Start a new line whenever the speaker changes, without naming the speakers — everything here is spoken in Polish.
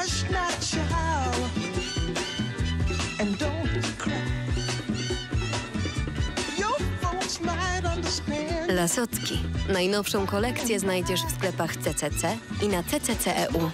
Hush not, child, and don't cry. Your folks might understand.
Lasocki. Najnowszą kolekcję znajdziesz w sklepach CCC i na ccc.eu.